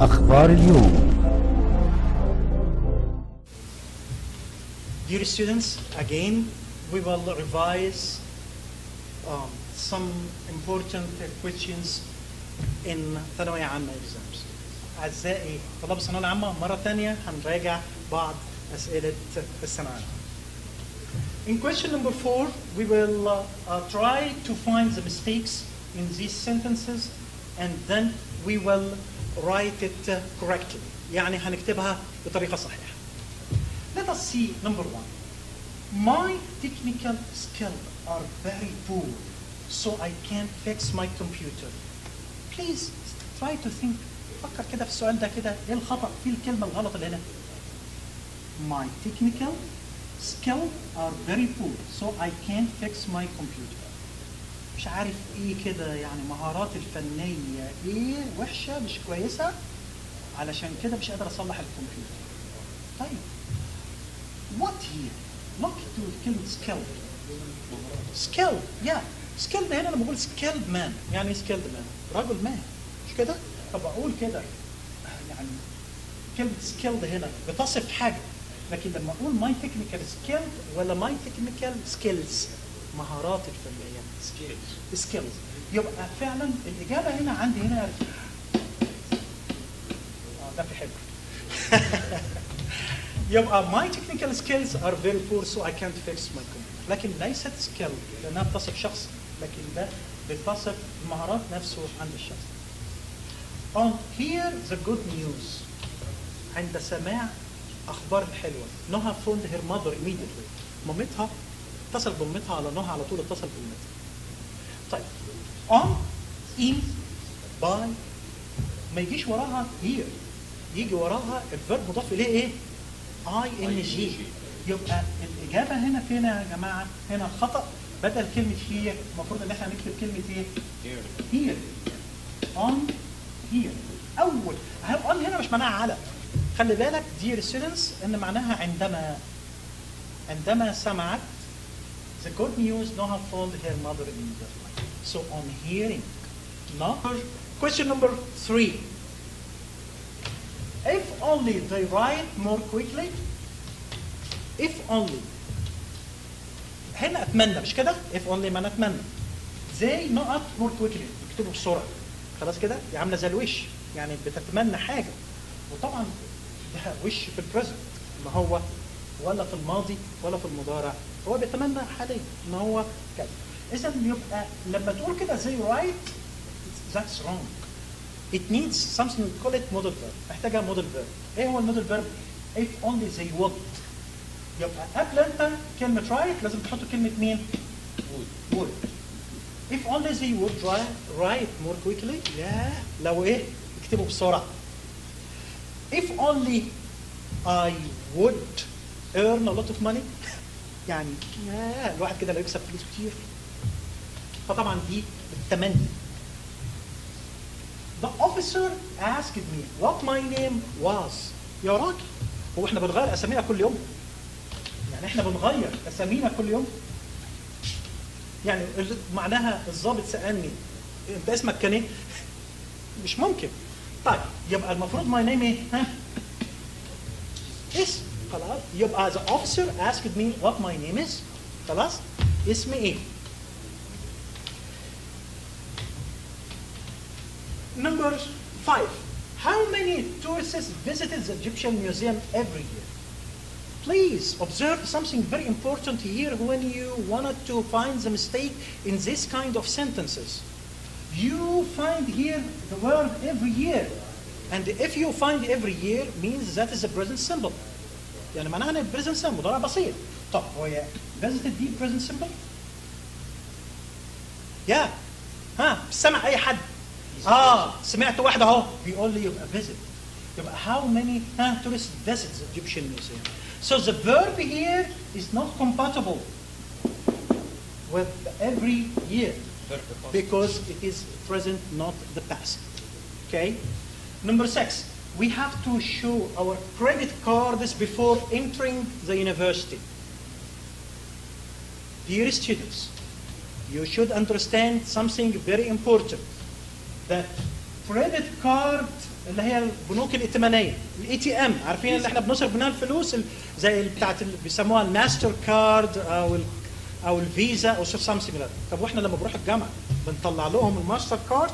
أخبار اليوم Dear students, again, we will revise um, some important uh, questions in ثانوية عامة exams. أعزائي طلاب الثانوية العامة مرة ثانية هنراجع بعض أسئلة الثانوية العامة. In question number four, we will uh, uh, try to find the mistakes in these sentences and then we will write it uh, correctly. يعني هنكتبها بطريقة صحيحة. Let us see number one. My technical skills are very poor, so I can't fix my computer. Please try to think. فكر كده في السؤال ده كده إيه الخطأ في الكلمة الغلط اللي هنا؟ My technical skills are very poor, so I can't fix my computer. مش عارف إيه كده يعني مهاراتي الفنية إيه وحشة مش كويسة علشان كده مش قادر اصلح الكمبيوتر. طيب here؟ look to كلمة skill. skill yeah skill ده هنا لما بقول skilled man يعني إيه skilled man؟ رجل ما مش كده؟ طب أقول كده يعني كلمة skilled هنا بتصف حاجة لكن لما أقول my technical skilled ولا my technical skills مهاراتي الفنية. Skills. Skills. يبقى فعلا الإجابة هنا عندي هنا آه ده في حبر يبقى technical skills are very poor so I can't fix my computer. لكن ليست skill لأنها بتصف شخص لكن ده بتصف المهارات نفسه عند الشخص. On hear the good news. عند سماع أخبار الحلوة. نهى found her mother immediately. مامتها اتصل بأمتها على نهى على طول اتصل بأمتها. طيب. On in by. ما يجيش وراها hear. يجي وراها ال verb مضاف إليه إيه؟ ing يبقى الإجابة هنا فين يا جماعة؟ هنا خطا بدل كلمة هي المفروض إن إحنا نكتب كلمة إيه؟ هير on hearing أول. on هنا مش معناها على. خلي بالك dear students on معناها عندما. عندما سمعت. The good news Noha found her mother light. So on hearing, number question number three. If only they write more quickly if only هنا اتمنى مش كده if only ما اتمنى they not more quickly يكتبوا بسرعة خلاص كده دي عامله زي الوش يعني بتتمنى حاجة وطبعا ده وش في البريزنت ما هو ولا في الماضي ولا في المضارع هو بيتمنى حاليا ان هو كذا اذا يبقى لما تقول كده زي write that's wrong it needs something call it model verb محتاجه model verb إيه هو الموديل verb if only they would يبقى قبل انت كلمه write لازم تحط كلمه مين would would if only they would write, more quickly yeah لو إيه يكتبوا بسرعة if only I would earn a lot of money يعني الواحد كده لو يكسب فلوس كتير فطبعا دي بالتمني The officer asked me what my name was. يا راجل هو إحنا بنغير أسامينا كل يوم؟ يعني إحنا بنغير أسامينا كل يوم؟ يعني معناها الضابط سألني أنت اسمك كان إيه؟ مش ممكن. طيب يبقى المفروض my name إيه؟ ها؟ اسم خلاص يبقى the officer asked me what my name is خلاص؟ اسمي ايه؟ Number five. How many tourists visited the Egyptian Museum every year? Please observe something very important here when you wanted to find the mistake in this kind of sentences. You find here the word every year. And if you find every year means that is a present simple. يعني معناها ان present simple مضارع بسيط. طب هو visited دي present simple؟ يا ها سمع اي حد آه سمعت واحد اهو بيقول لي يبقى visit يبقى how many ها tourists visit the Egyptian museum so the verb here is not compatible with every year because it is present not the past okay number six we have to show our credit cards before entering the university dear students you should understand something very important that كريدت كارد اللي هي البنوك الائتمانيه الاي تي ام عارفين اللي احنا بنصرف منها الفلوس ال- زي ال- بتاعت ال- بيسموها الماستر كارد او ال او الفيزا او سامثينج طب واحنا لما بنروح الجامعه بنطلع لهم الماستر كارد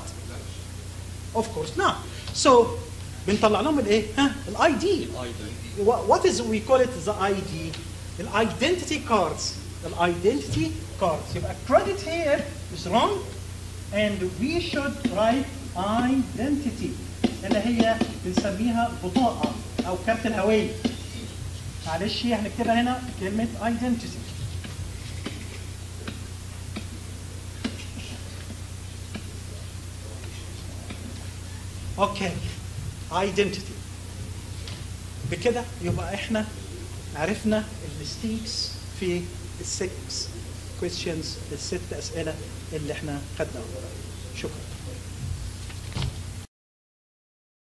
اوف كورس نعم سو بنطلع لهم الايه ها ال ID what is we call it the ID identity cards identity cards يبقى credit here is wrong and we should write identity اللي هي بنسميها بطاقة أو كارت الهوية معلش هي هنكتبها هنا كلمة identity okay identity. بكده يبقى إحنا عرفنا الستيكس في الست questions الست أسئلة اللي إحنا خدناهم. شكرا.